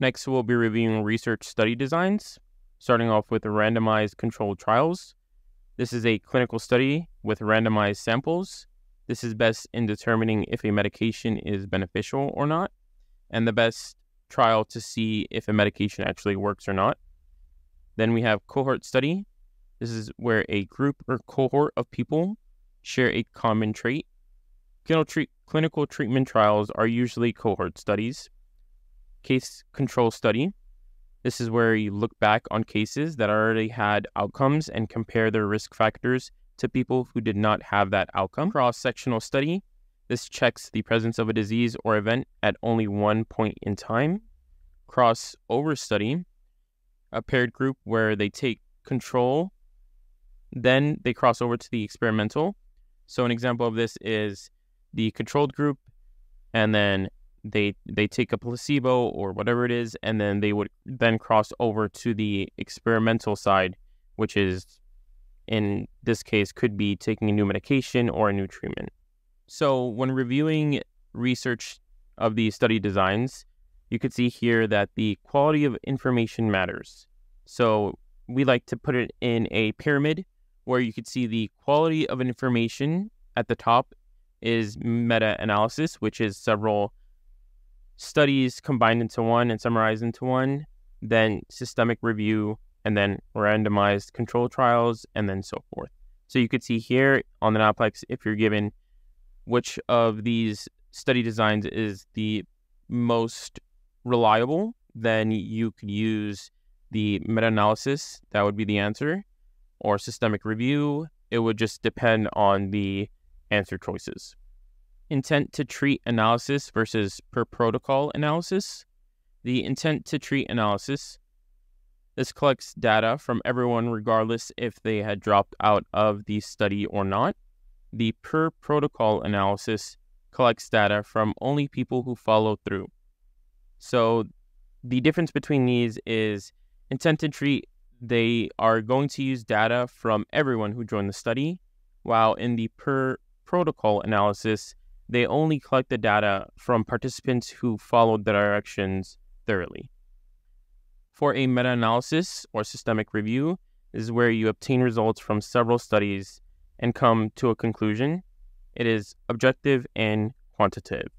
Next, we'll be reviewing research study designs, starting off with randomized controlled trials. This is a clinical study with randomized samples. This is best in determining if a medication is beneficial or not, and the best trial to see if a medication actually works or not. Then we have cohort study. This is where a group or cohort of people share a common trait. Clinical treatment trials are usually cohort studies. Case control study. This is where you look back on cases that already had outcomes and compare their risk factors to people who did not have that outcome. Cross sectional study. This checks the presence of a disease or event at only one point in time. Crossover study, a paired group where they take control, then they cross over to the experimental. So, an example of this is the controlled group, and then they they take a placebo or whatever it is, and then they would then cross over to the experimental side, which is in this case could be taking a new medication or a new treatment. So when reviewing research of these study designs, you could see here that the quality of information matters. So we like to put it in a pyramid where you could see the quality of information at the top is meta analysis, which is several studies combined into one and summarized into one, then systemic review, and then randomized control trials, and then so forth. So you could see here on the NAPLEX if you're given which of these study designs is the most reliable, then you could use the meta-analysis. That would be the answer. Or systemic review. It would just depend on the answer choices. Intent to treat analysis versus per protocol analysis. The intent to treat analysis this collects data from everyone, regardless if they had dropped out of the study or not. The per protocol analysis collects data from only people who follow through. So the difference between these is intent to treat, they are going to use data from everyone who joined the study, while in the per protocol analysis, they only collect the data from participants who followed the directions thoroughly. For a meta analysis or systemic review, is where you obtain results from several studies and come to a conclusion. It is objective and quantitative.